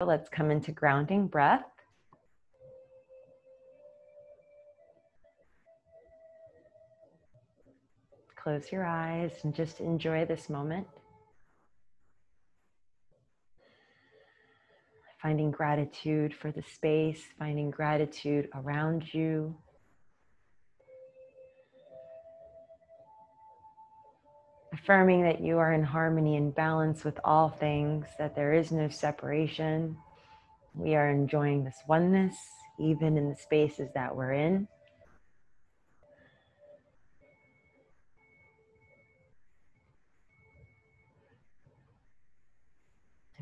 Let's come into grounding breath. Close your eyes and just enjoy this moment. Finding gratitude for the space, finding gratitude around you. Affirming that you are in harmony and balance with all things, that there is no separation. We are enjoying this oneness, even in the spaces that we're in.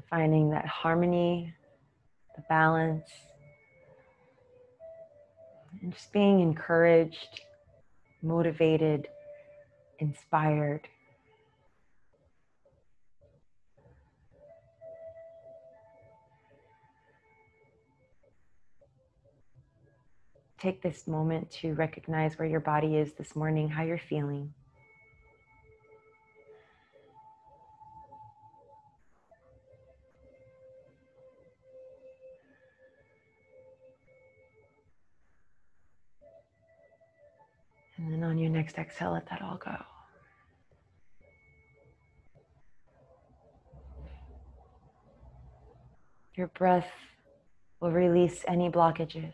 Finding that harmony, the balance, and just being encouraged, motivated, inspired take this moment to recognize where your body is this morning, how you're feeling. And then on your next exhale, let that all go. Your breath will release any blockages.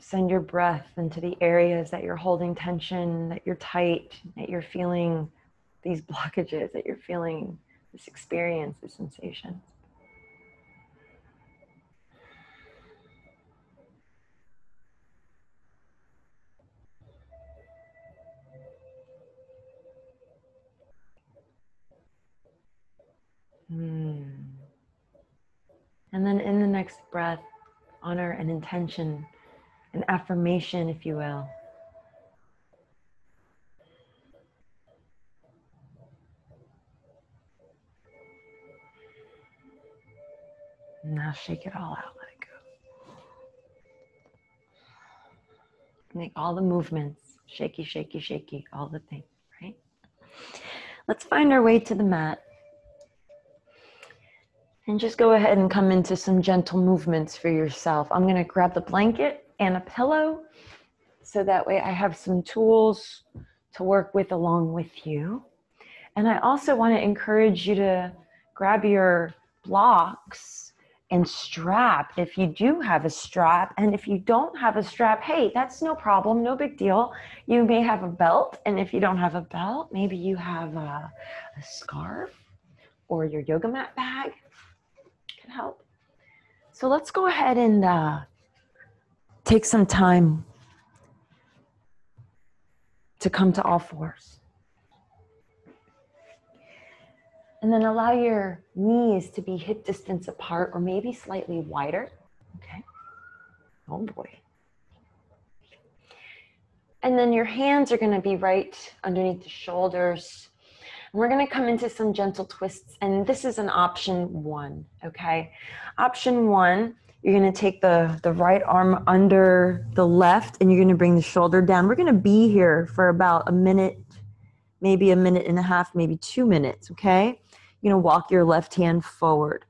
Send your breath into the areas that you're holding tension, that you're tight, that you're feeling these blockages, that you're feeling this experience, this sensation. Hmm. And then in the next breath, honor and intention an affirmation, if you will. Now shake it all out, let it go. Make all the movements shaky, shaky, shaky, all the things, right? Let's find our way to the mat. And just go ahead and come into some gentle movements for yourself. I'm going to grab the blanket and a pillow. So that way I have some tools to work with along with you. And I also want to encourage you to grab your blocks and strap if you do have a strap. And if you don't have a strap, hey, that's no problem, no big deal. You may have a belt. And if you don't have a belt, maybe you have a, a scarf or your yoga mat bag can help. So let's go ahead and uh, Take some time to come to all fours. And then allow your knees to be hip distance apart or maybe slightly wider. Okay. Oh boy. And then your hands are going to be right underneath the shoulders. And we're going to come into some gentle twists. And this is an option one. Okay. Option one you're going to take the, the right arm under the left and you're going to bring the shoulder down. We're going to be here for about a minute, maybe a minute and a half, maybe two minutes, okay? You're going to walk your left hand forward.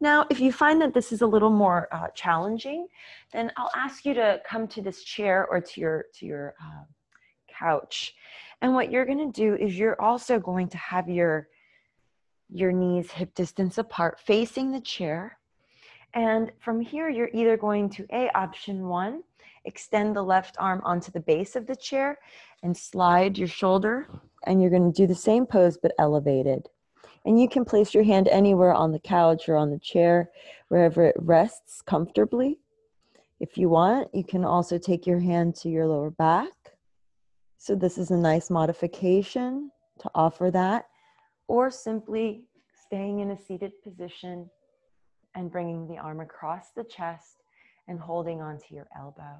Now, if you find that this is a little more uh, challenging, then I'll ask you to come to this chair or to your, to your uh, couch. And what you're going to do is you're also going to have your, your knees hip distance apart facing the chair and from here, you're either going to A, option one, extend the left arm onto the base of the chair and slide your shoulder. And you're going to do the same pose but elevated. And you can place your hand anywhere on the couch or on the chair, wherever it rests comfortably. If you want, you can also take your hand to your lower back. So, this is a nice modification to offer that, or simply staying in a seated position and bringing the arm across the chest and holding onto your elbow.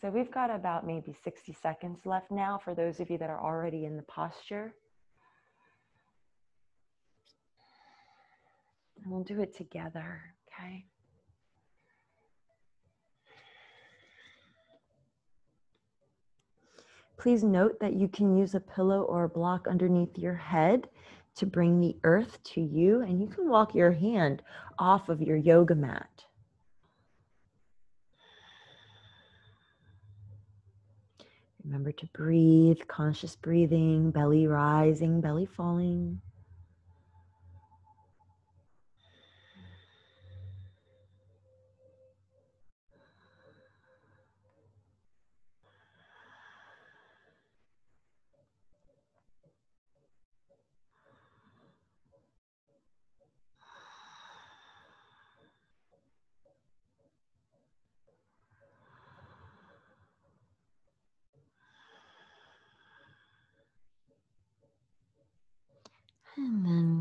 So we've got about maybe 60 seconds left now for those of you that are already in the posture. And we'll do it together, okay? Please note that you can use a pillow or a block underneath your head to bring the earth to you, and you can walk your hand off of your yoga mat. Remember to breathe, conscious breathing, belly rising, belly falling.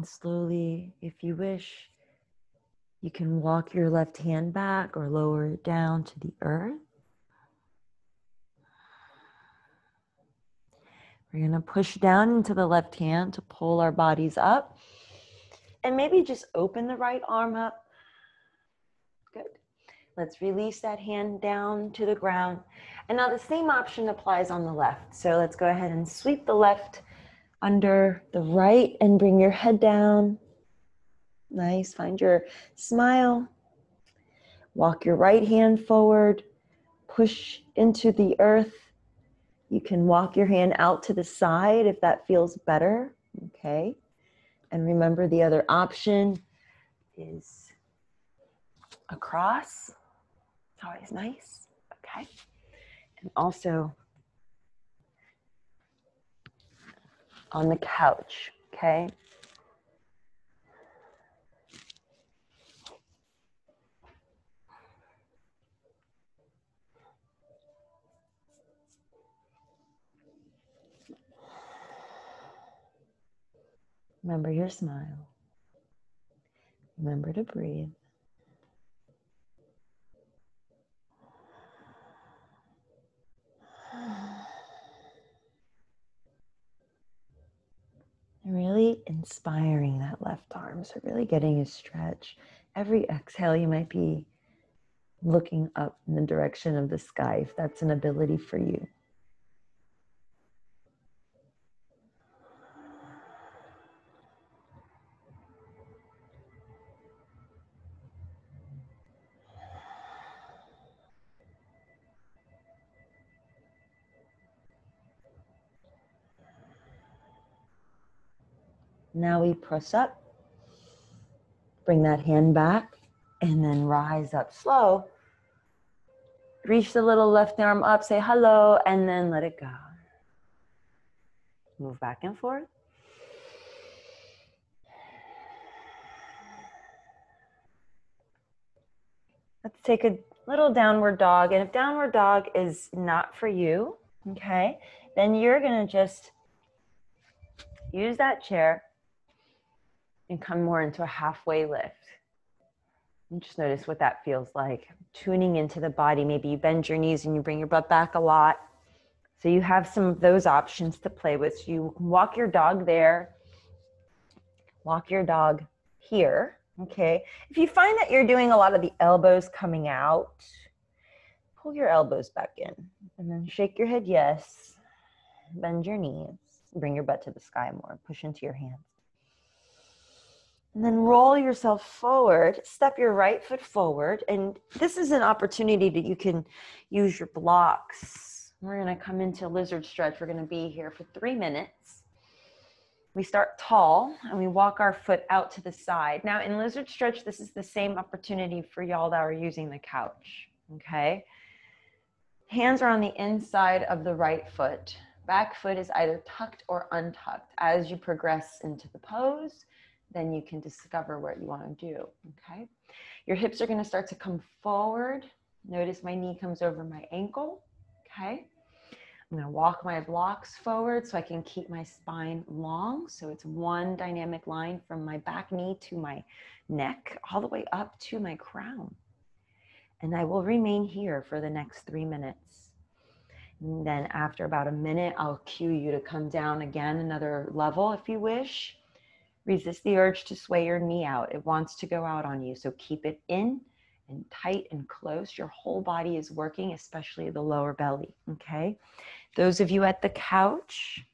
Slowly, if you wish, you can walk your left hand back or lower it down to the earth. We're going to push down into the left hand to pull our bodies up. And maybe just open the right arm up. Good. Let's release that hand down to the ground. And now the same option applies on the left. So let's go ahead and sweep the left under the right and bring your head down. Nice. Find your smile. Walk your right hand forward. Push into the earth. You can walk your hand out to the side if that feels better. Okay. And remember the other option is across. It's always nice. Okay. And also on the couch, okay? Remember your smile. Remember to breathe. really inspiring that left arm. So, really getting a stretch. Every exhale, you might be looking up in the direction of the sky if that's an ability for you. Now we press up, bring that hand back, and then rise up slow. Reach the little left arm up, say hello, and then let it go. Move back and forth. Let's take a little downward dog. And if downward dog is not for you, okay, then you're going to just use that chair and come more into a halfway lift. And just notice what that feels like. Tuning into the body. Maybe you bend your knees and you bring your butt back a lot. So you have some of those options to play with. So you walk your dog there, walk your dog here. Okay. If you find that you're doing a lot of the elbows coming out, pull your elbows back in and then shake your head yes. Bend your knees. Bring your butt to the sky more. Push into your hands. And then roll yourself forward, step your right foot forward. And this is an opportunity that you can use your blocks. We're going to come into lizard stretch. We're going to be here for three minutes. We start tall and we walk our foot out to the side. Now, in lizard stretch, this is the same opportunity for y'all that are using the couch. Okay. Hands are on the inside of the right foot. Back foot is either tucked or untucked. As you progress into the pose, then you can discover what you want to do. Okay. Your hips are going to start to come forward. Notice my knee comes over my ankle. Okay. I'm going to walk my blocks forward so I can keep my spine long. So it's one dynamic line from my back knee to my neck, all the way up to my crown. And I will remain here for the next three minutes. And then after about a minute, I'll cue you to come down again another level if you wish. Resist the urge to sway your knee out. It wants to go out on you. So keep it in and tight and close. Your whole body is working, especially the lower belly. Okay. Those of you at the couch,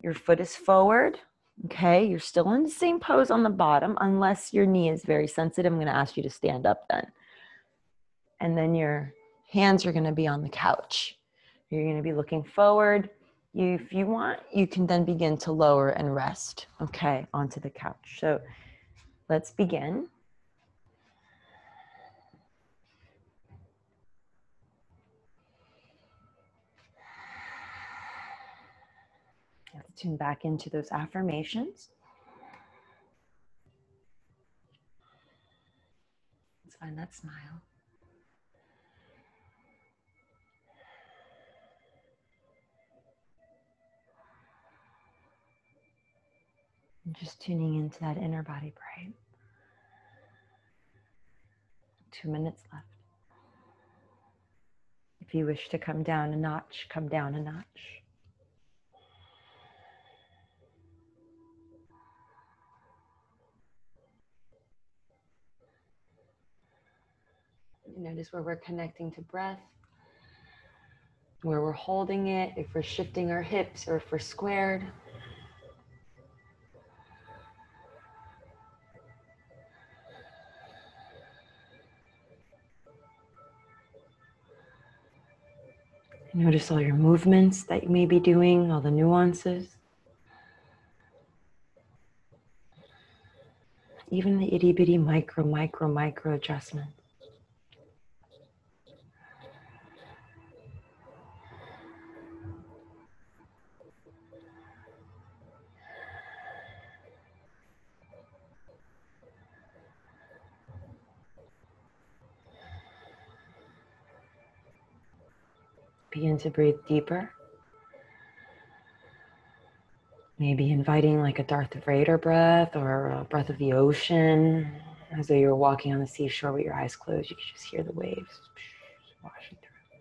your foot is forward. Okay, you're still in the same pose on the bottom unless your knee is very sensitive. I'm going to ask you to stand up then. And then your hands are going to be on the couch. You're going to be looking forward. You, if you want, you can then begin to lower and rest, okay, onto the couch. So let's begin. Let's tune back into those affirmations. Let's find that smile. And just tuning into that inner body bright. Two minutes left. If you wish to come down a notch, come down a notch. Notice where we're connecting to breath, where we're holding it, if we're shifting our hips or if we're squared. Notice all your movements that you may be doing, all the nuances. Even the itty bitty micro, micro, micro adjustments. Begin to breathe deeper. Maybe inviting like a Darth Vader breath or a breath of the ocean, as though you're walking on the seashore with your eyes closed. You can just hear the waves washing through.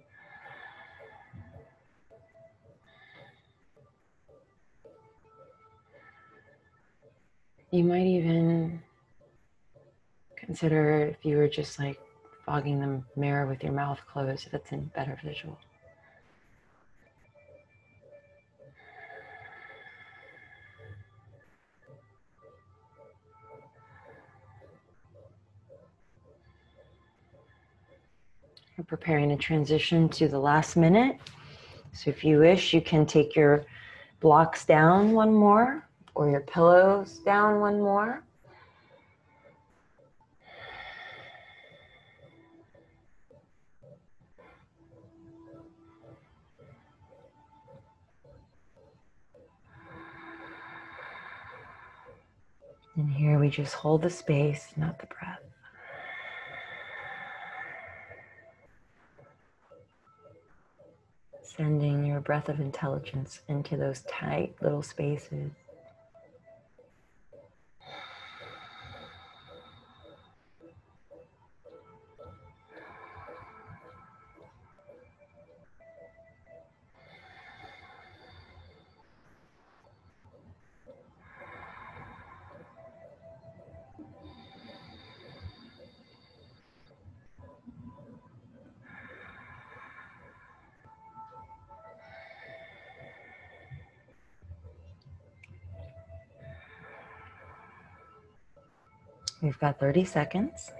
You might even consider if you were just like fogging the mirror with your mouth closed, If that's a better visual. We're preparing to transition to the last minute. So if you wish, you can take your blocks down one more or your pillows down one more. And here we just hold the space, not the breath. Sending your breath of intelligence into those tight little spaces. We've got 30 seconds.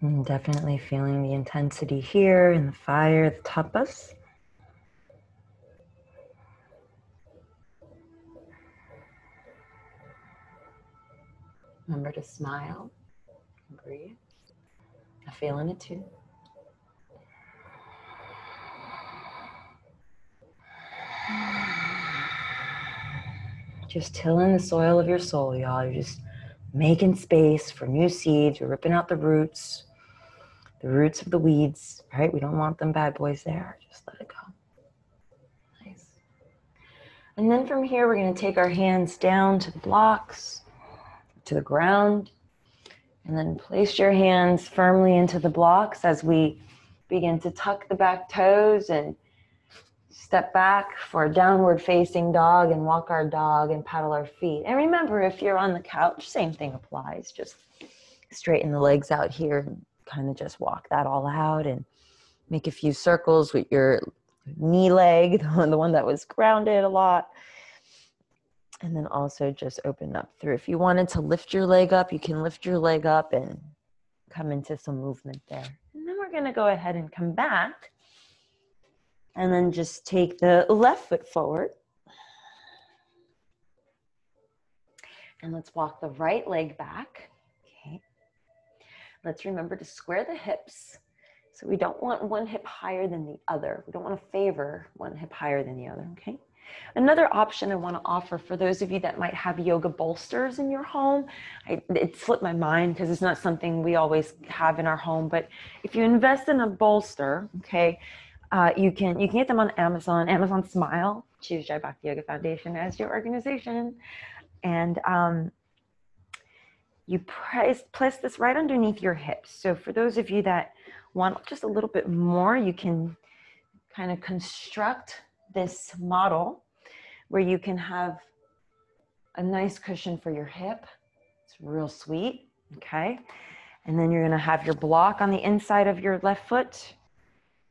I'm definitely feeling the intensity here in the fire, the tapas. Remember to smile and breathe. I feel in it too. Just tilling the soil of your soul, y'all. You're just making space for new seeds. You're ripping out the roots, the roots of the weeds, right? We don't want them bad boys there. Just let it go. Nice. And then from here, we're going to take our hands down to the blocks, to the ground, and then place your hands firmly into the blocks as we begin to tuck the back toes and step back for a downward facing dog and walk our dog and paddle our feet. And remember, if you're on the couch, same thing applies. Just straighten the legs out here and kind of just walk that all out. And make a few circles with your knee leg, the one that was grounded a lot. And then also just open up through. If you wanted to lift your leg up, you can lift your leg up and come into some movement there. And then we're going to go ahead and come back. And then just take the left foot forward. And let's walk the right leg back. Okay. Let's remember to square the hips. So we don't want one hip higher than the other. We don't want to favor one hip higher than the other, okay? Another option I want to offer for those of you that might have yoga bolsters in your home, I, it slipped my mind because it's not something we always have in our home. But if you invest in a bolster, okay, uh, you can you can get them on Amazon. Amazon Smile, choose Jai Bhakti Yoga Foundation as your organization, and um, you press place this right underneath your hips. So for those of you that want just a little bit more, you can kind of construct this model where you can have a nice cushion for your hip. It's real sweet, okay? And then you're gonna have your block on the inside of your left foot.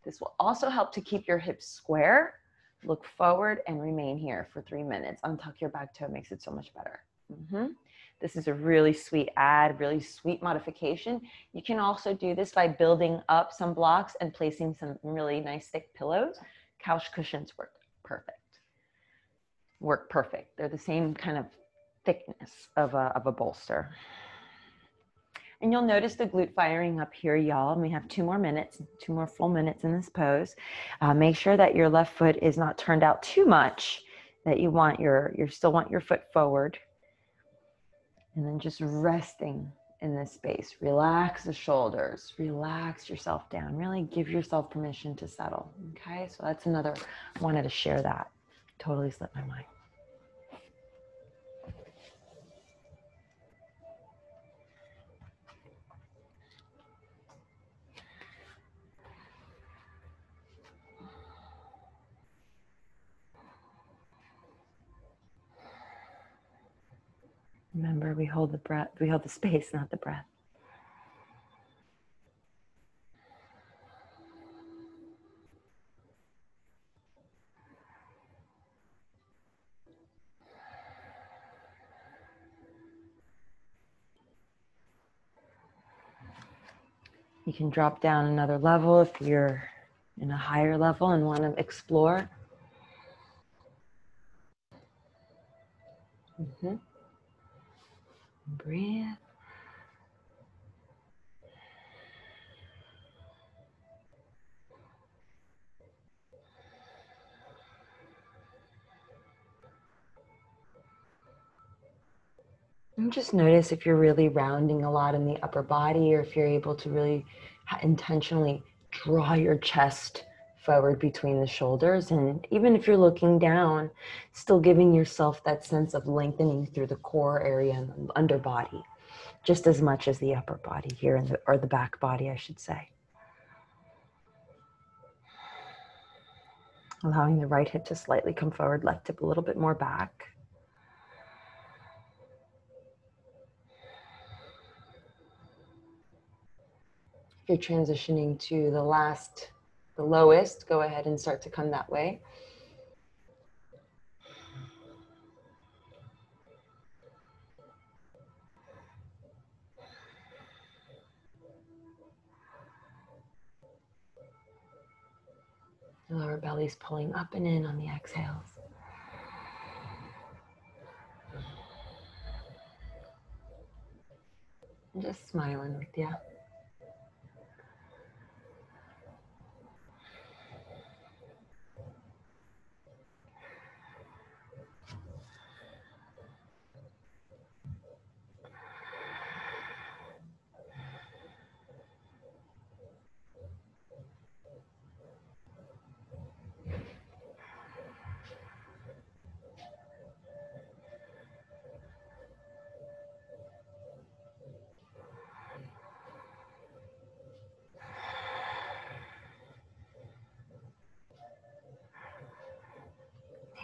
This will also help to keep your hips square. Look forward and remain here for three minutes. Untuck your back toe makes it so much better. Mm-hmm. This is a really sweet ad, really sweet modification. You can also do this by building up some blocks and placing some really nice thick pillows. Couch cushions work perfect. Work perfect. They're the same kind of thickness of a, of a bolster. And you'll notice the glute firing up here, y'all. And we have two more minutes, two more full minutes in this pose. Uh, make sure that your left foot is not turned out too much, that you want your, you still want your foot forward and then just resting in this space. Relax the shoulders, relax yourself down, really give yourself permission to settle. Okay, so that's another, I wanted to share that. Totally slipped my mind. Remember, we hold the breath, we hold the space, not the breath. You can drop down another level if you're in a higher level and want to explore. Breathe. And just notice if you're really rounding a lot in the upper body or if you're able to really intentionally draw your chest forward between the shoulders. And even if you're looking down, still giving yourself that sense of lengthening through the core area and the underbody, just as much as the upper body here, in the, or the back body, I should say. Allowing the right hip to slightly come forward, left hip a little bit more back. If you're transitioning to the last the lowest, go ahead and start to come that way. lower belly's pulling up and in on the exhales. And just smiling with you.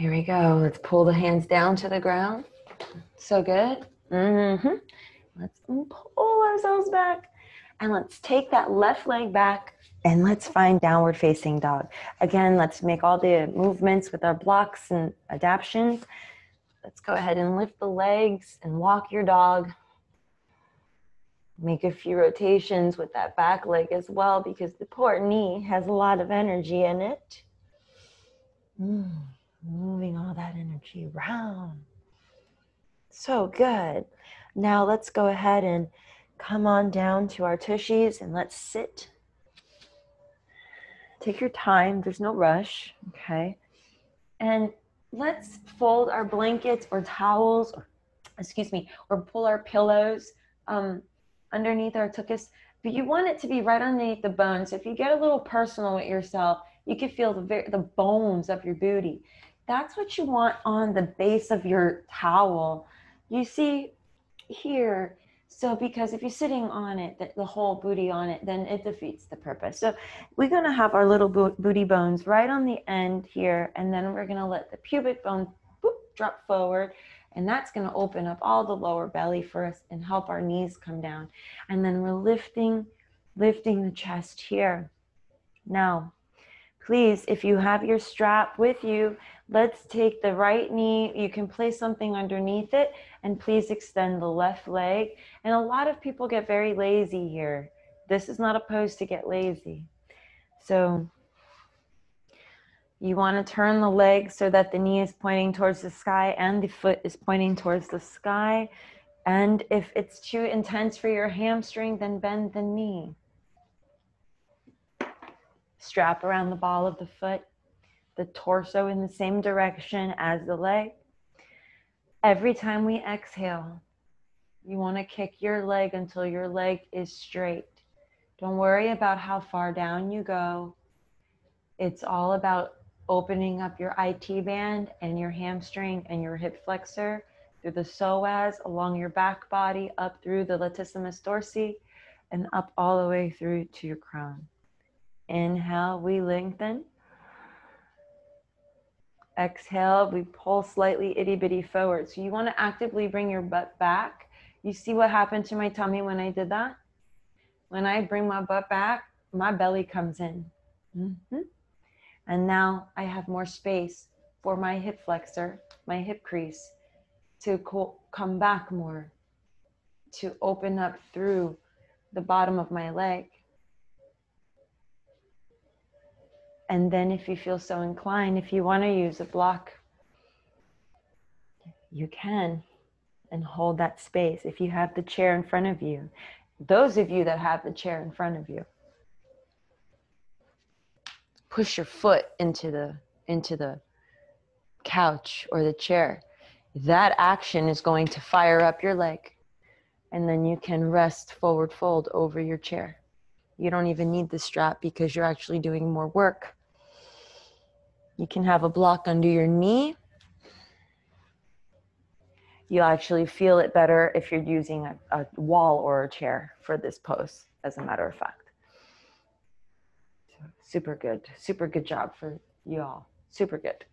Here we go. Let's pull the hands down to the ground. So good. Mm-hmm. Let's pull ourselves back. And let's take that left leg back And let's find downward facing dog. Again, let's make all the movements with our blocks and adaptions. Let's go ahead and lift the legs and walk your dog. Make a few rotations with that back leg as well because the poor knee has a lot of energy in it. Mm, moving all that energy around. So good. Now let's go ahead and come on down to our tushies and let's sit. Take your time, there's no rush, okay? And let's fold our blankets or towels, or, excuse me, or pull our pillows um, underneath our tuchus. But you want it to be right underneath the bones. So if you get a little personal with yourself, you can feel the, the bones of your booty. That's what you want on the base of your towel. You see here, so because if you're sitting on it, the, the whole booty on it, then it defeats the purpose. So we're gonna have our little bo booty bones right on the end here, and then we're gonna let the pubic bone boop, drop forward, and that's gonna open up all the lower belly for us and help our knees come down. And then we're lifting, lifting the chest here. Now, please, if you have your strap with you, let's take the right knee. You can place something underneath it and please extend the left leg. And a lot of people get very lazy here. This is not a pose to get lazy. So you want to turn the leg so that the knee is pointing towards the sky and the foot is pointing towards the sky. And if it's too intense for your hamstring, then bend the knee strap around the ball of the foot, the torso in the same direction as the leg. Every time we exhale, you want to kick your leg until your leg is straight. Don't worry about how far down you go. It's all about opening up your IT band and your hamstring and your hip flexor through the psoas along your back body up through the latissimus dorsi and up all the way through to your crown. Inhale, we lengthen. Exhale, we pull slightly itty bitty forward. So you want to actively bring your butt back. You see what happened to my tummy when I did that? When I bring my butt back, my belly comes in. Mm-hmm. And now I have more space for my hip flexor, my hip crease to co- come back more, to open up through the bottom of my leg. And then, if you feel so inclined, if you want to use a block, you can and hold that space. If you have the chair in front of you, those of you that have the chair in front of you, push your foot into the into the couch or the chair. That action is going to fire up your leg, and then you can rest forward fold over your chair. You don't even need the strap because you're actually doing more work you can have a block under your knee. You'll actually feel it better if you're using a, a wall or a chair for this pose, as a matter of fact. super good. Super good job for you all. Super good.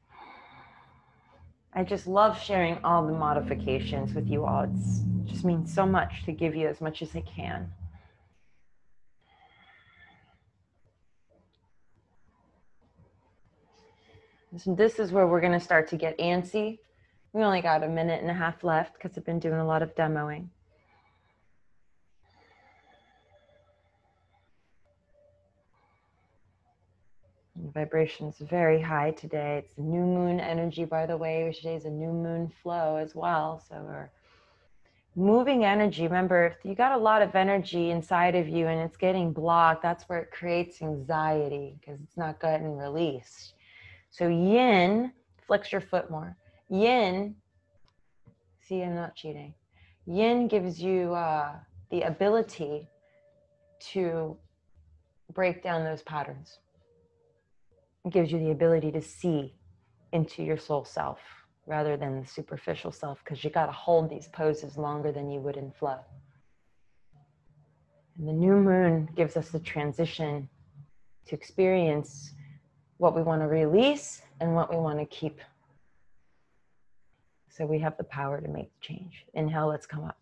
I just love sharing all the modifications with you all. It just means so much to give you as much as I can. So this is where we're going to start to get antsy. We only got a minute and a half left because I've been doing a lot of demoing. The vibration is very high today. It's new moon energy, by the way, which is a new moon flow as well. So we're moving energy. Remember, if you got a lot of energy inside of you and it's getting blocked, that's where it creates anxiety because it's not getting released. So yin, flex your foot more. Yin, see, I'm not cheating. Yin gives you uh, the ability to break down those patterns. It gives you the ability to see into your soul self rather than the superficial self because you got to hold these poses longer than you would in flow. And the new moon gives us the transition to experience what we want to release and what we want to keep. So we have the power to make the change. Inhale, let's come up.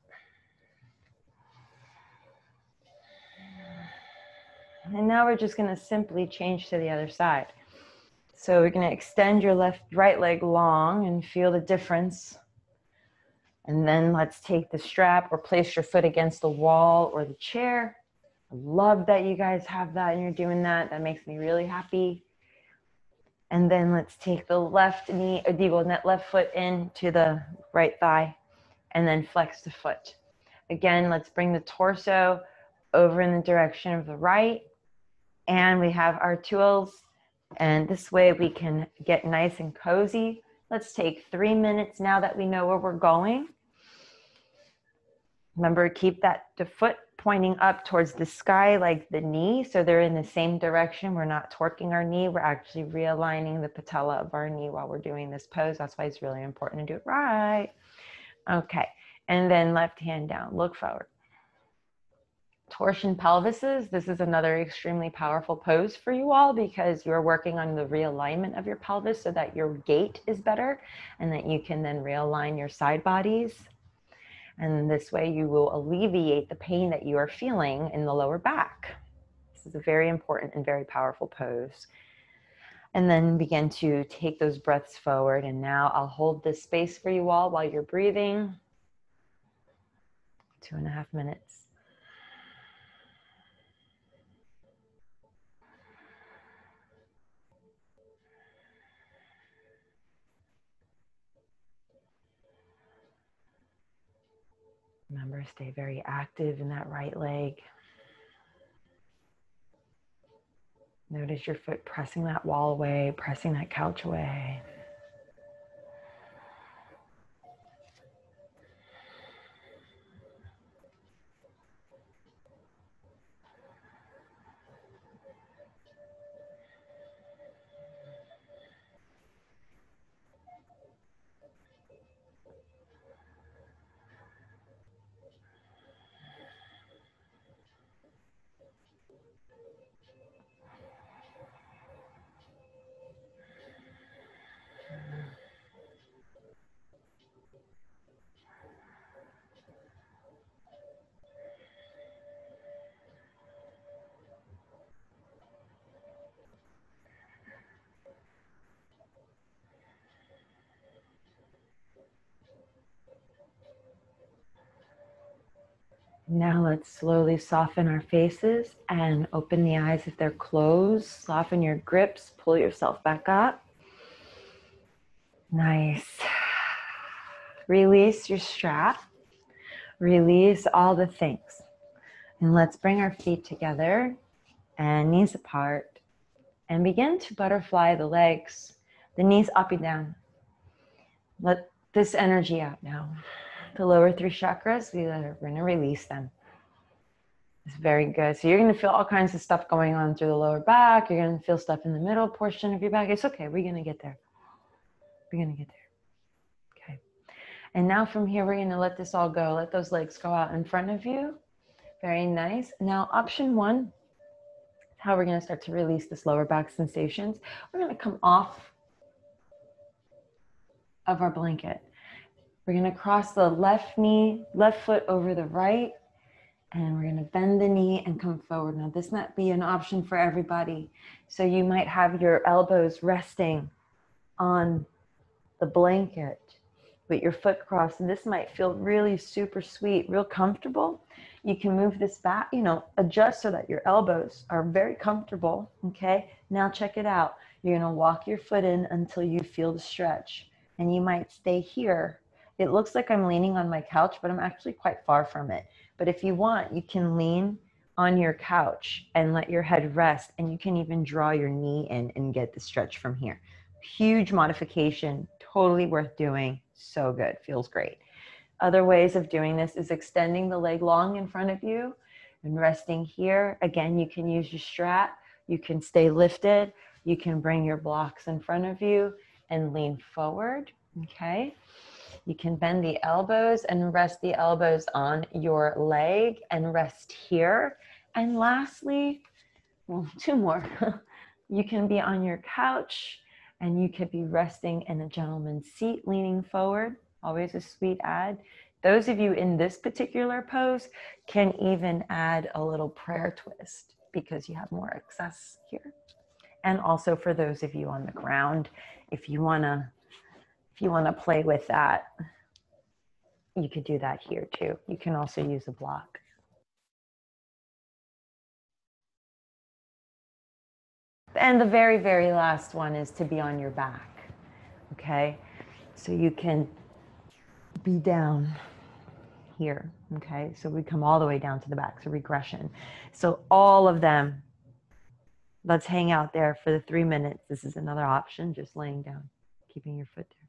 And now we're just going to simply change to the other side. So we're going to extend your left right leg long and feel the difference. And then let's take the strap or place your foot against the wall or the chair. I love that you guys have that and you're doing that. That makes me really happy. And then let's take the left knee, the net left foot in to the right thigh and then flex the foot. Again, let's bring the torso over in the direction of the right. And we have our tools. And this way we can get nice and cozy. Let's take three minutes now that we know where we're going. Remember, keep that the foot pointing up towards the sky like the knee. So they're in the same direction. We're not torquing our knee. We're actually realigning the patella of our knee while we're doing this pose. That's why it's really important to do it right. Okay. And then left hand down, look forward. Torsion pelvises. This is another extremely powerful pose for you all because you're working on the realignment of your pelvis so that your gait is better and that you can then realign your side bodies. And this way you will alleviate the pain that you are feeling in the lower back. This is a very important and very powerful pose. And then begin to take those breaths forward. And now I'll hold this space for you all while you're breathing. Two and a half minutes. Remember, stay very active in that right leg. Notice your foot pressing that wall away, pressing that couch away. Now let's slowly soften our faces and open the eyes if they're closed. Soften your grips, pull yourself back up. Nice. Release your strap. Release all the things. And let's bring our feet together and knees apart and begin to butterfly the legs, the knees up and down. Let this energy out now the lower three chakras, we are going to release them. It's very good. So you're going to feel all kinds of stuff going on through the lower back. You're going to feel stuff in the middle portion of your back. It's okay. We're going to get there. We're going to get there. Okay. And now from here, we're going to let this all go. Let those legs go out in front of you. Very nice. Now, option one, how we're going to start to release this lower back sensations. We're going to come off of our blanket. We're going to cross the left knee, left foot over the right, and we're going to bend the knee and come forward. Now, this might be an option for everybody. So you might have your elbows resting on the blanket with your foot crossed, and this might feel really super sweet, real comfortable. You can move this back, you know, adjust so that your elbows are very comfortable. Okay, now check it out. You're going to walk your foot in until you feel the stretch, and you might stay here it looks like I'm leaning on my couch, but I'm actually quite far from it. But if you want, you can lean on your couch and let your head rest, and you can even draw your knee in and get the stretch from here. Huge modification, totally worth doing. So good, feels great. Other ways of doing this is extending the leg long in front of you and resting here. Again, you can use your strap, you can stay lifted, you can bring your blocks in front of you and lean forward. Okay. You can bend the elbows and rest the elbows on your leg and rest here. And lastly, well, two more. you can be on your couch and you could be resting in a gentleman's seat, leaning forward. Always a sweet add. Those of you in this particular pose can even add a little prayer twist because you have more access here. And also for those of you on the ground, if you wanna, if you wanna play with that, you could do that here too. You can also use a block. And the very, very last one is to be on your back. Okay. So you can be down here. Okay. So we come all the way down to the back. So regression. So all of them, let's hang out there for the three minutes. This is another option, just laying down, keeping your foot there.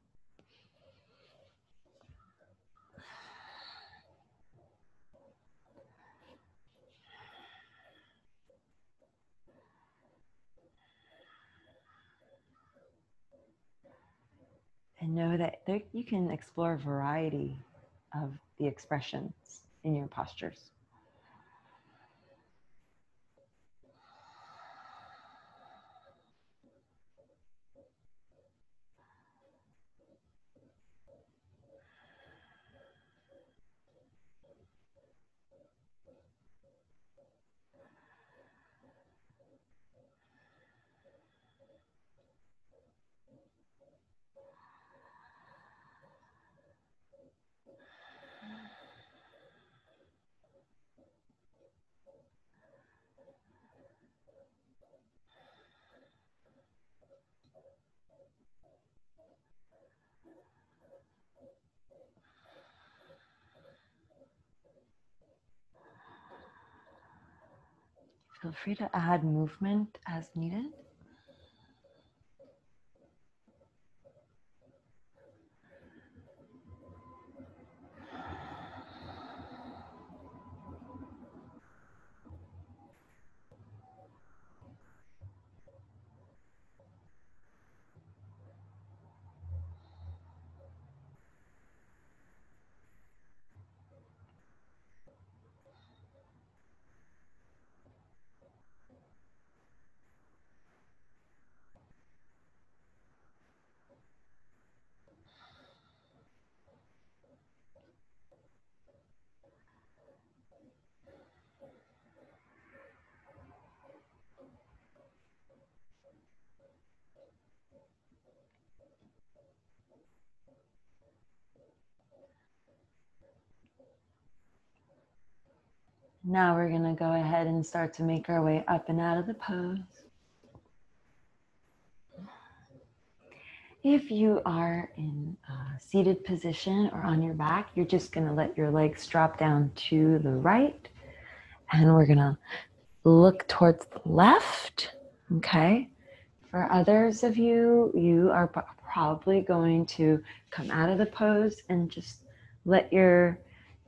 And know that there, you can explore a variety of the expressions in your postures. Feel free to add movement as needed. Now we're going to go ahead and start to make our way up and out of the pose. If you are in a seated position or on your back, you're just going to let your legs drop down to the right. And we're going to look towards the left. Okay. For others of you, you are probably going to come out of the pose and just let your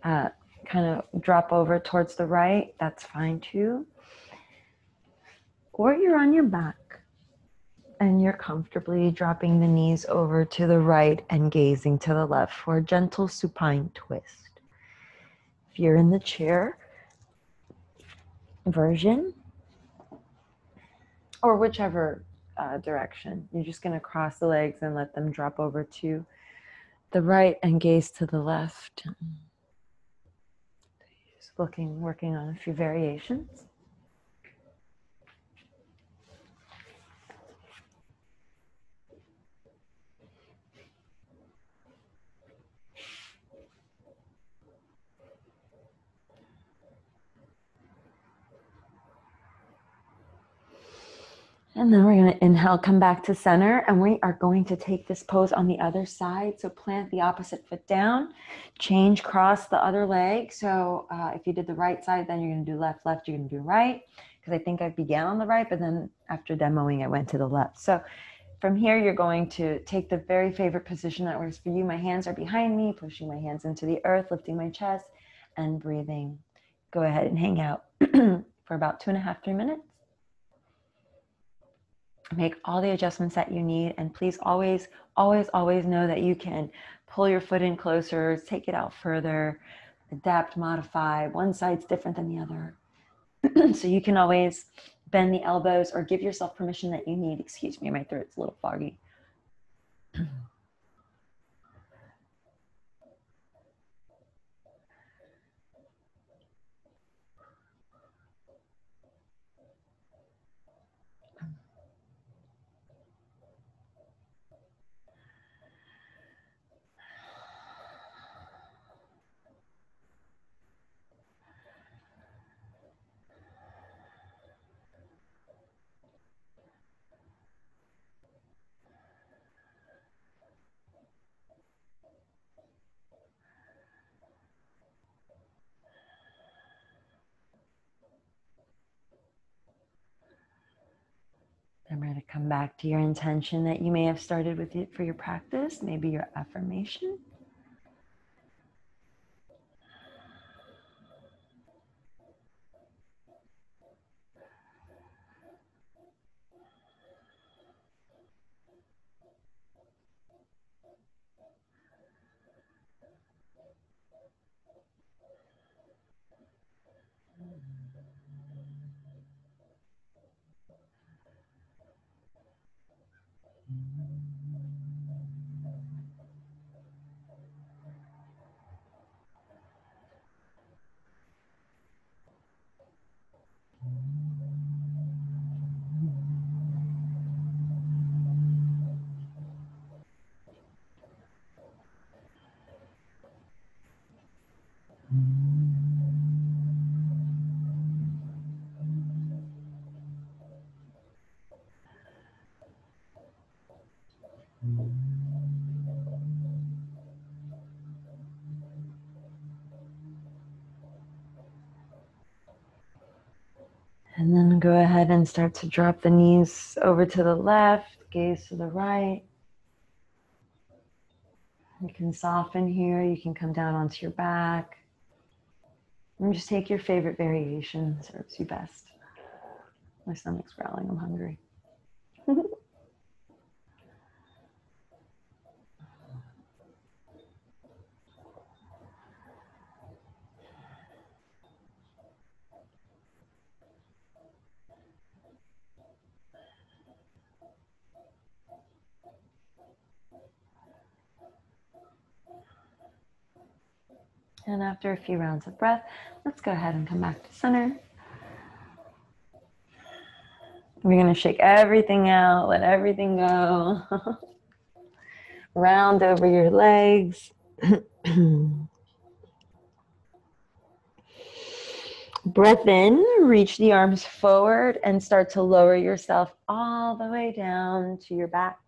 uh, kind of drop over towards the right, that's fine too. Or you're on your back and you're comfortably dropping the knees over to the right and gazing to the left for a gentle supine twist. If you're in the chair version, or whichever uh, direction, you're just going to cross the legs and let them drop over to the right and gaze to the left looking, working on a few variations. And then we're going to inhale, come back to center, and we are going to take this pose on the other side. So plant the opposite foot down, change, cross the other leg. So uh, if you did the right side, then you're going to do left, left, you're going to do right. Because I think I began on the right, but then after demoing, I went to the left. So from here, you're going to take the very favorite position that works for you. My hands are behind me, pushing my hands into the earth, lifting my chest, and breathing. Go ahead and hang out for about two and a half, three minutes make all the adjustments that you need and please always always always know that you can pull your foot in closer take it out further adapt modify. One side's different than the other. So you can always bend the elbows or give yourself permission that you need. Excuse me my throat's a little foggy Come back to your intention that you may have started with it for your practice, maybe your affirmation. And then go ahead and start to drop the knees over to the left, gaze to the right. You can soften here, you can come down onto your back. And just take your favorite variation, serves you best. My stomach's growling, I'm hungry. And after a few rounds of breath, let's go ahead and come back to center. We're going to shake everything out, let everything go. Round over your legs. Breath in, reach the arms forward and start to lower yourself all the way down to your backs,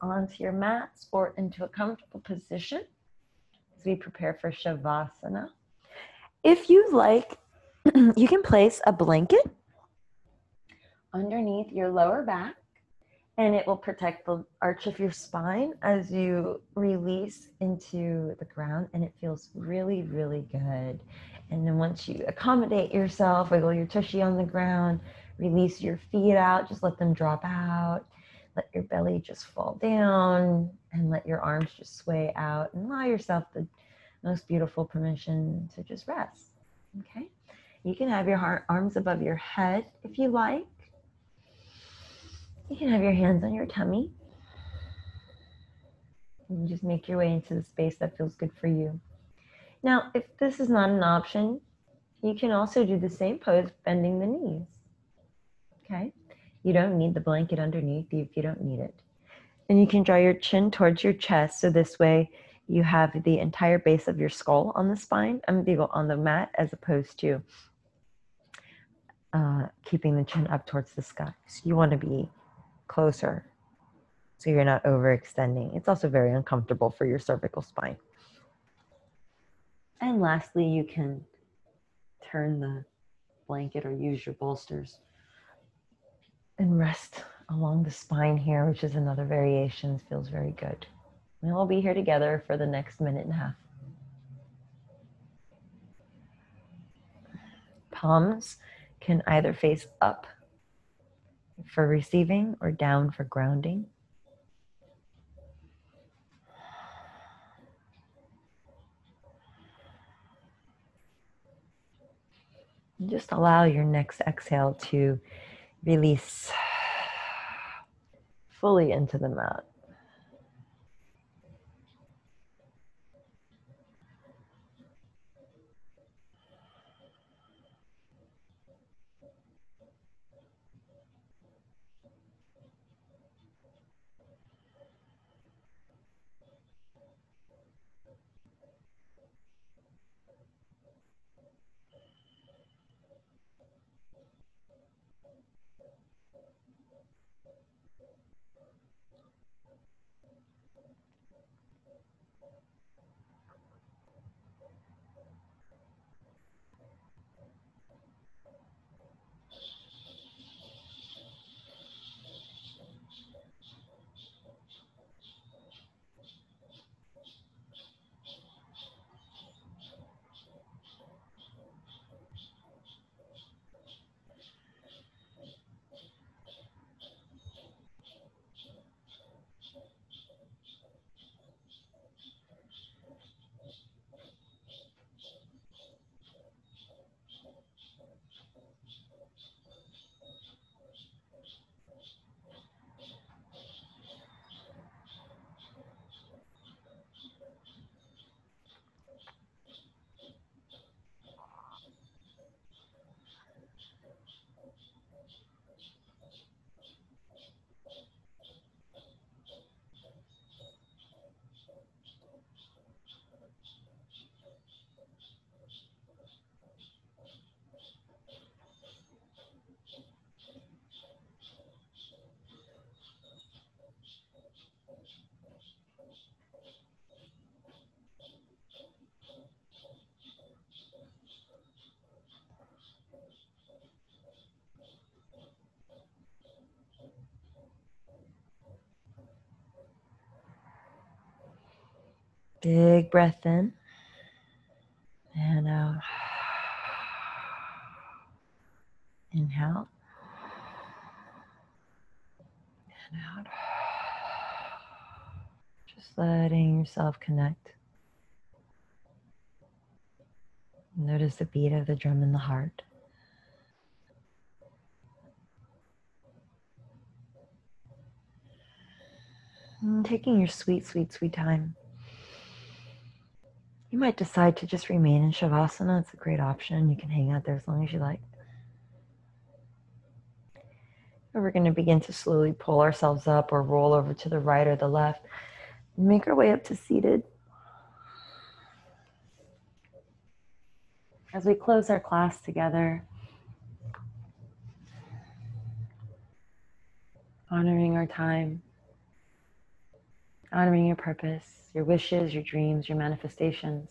onto your mats, or into a comfortable position as we prepare for Shavasana. If you like, you can place a blanket underneath your lower back and it will protect the arch of your spine as you release into the ground and it feels really really good and then once you accommodate yourself wiggle your tushy on the ground release your feet out just let them drop out let your belly just fall down and let your arms just sway out and allow yourself the most beautiful permission to just rest. Okay? You can have your arms above your head if you like. You can have your hands on your tummy. And just make your way into the space that feels good for you. Now, if this is not an option, you can also do the same pose bending the knees. Okay? You don't need the blanket underneath you if you don't need it. And you can draw your chin towards your chest so this way you have the entire base of your skull on the spine, mean, on the mat, as opposed to uh, keeping the chin up towards the sky. So you want to be closer so you're not overextending. It's also very uncomfortable for your cervical spine. And lastly, you can turn the blanket or use your bolsters and rest along the spine here, which is another variation. Feels very good. We'll be here together for the next minute and a half. Palms can either face up for receiving or down for grounding. just allow your next exhale to release fully into the mat. Big breath in and out. Inhale and out. Just letting yourself connect. Notice the beat of the drum in the heart. And taking your sweet, sweet, sweet time. You might decide to just remain in Shavasana. It's a great option. You can hang out there as long as you like. And we're going to begin to slowly pull ourselves up or roll over to the right or the left. Make our way up to seated. As we close our class together, honoring our time, honoring your purpose, your wishes, your dreams, your manifestations,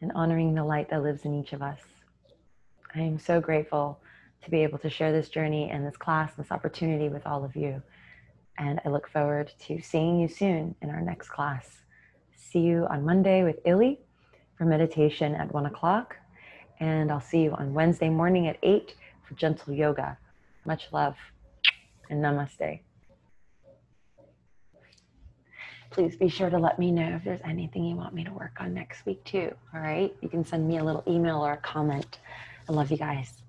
and honoring the light that lives in each of us. I am so grateful to be able to share this journey and this class, this opportunity with all of you. And I look forward to seeing you soon in our next class. See you on Monday with Illy for meditation at one o'clock. And I'll see you on Wednesday morning at eight for gentle yoga. Much love and namaste. Please be sure to let me know if there's anything you want me to work on next week, too. All right. You can send me a little email or a comment. I love you guys.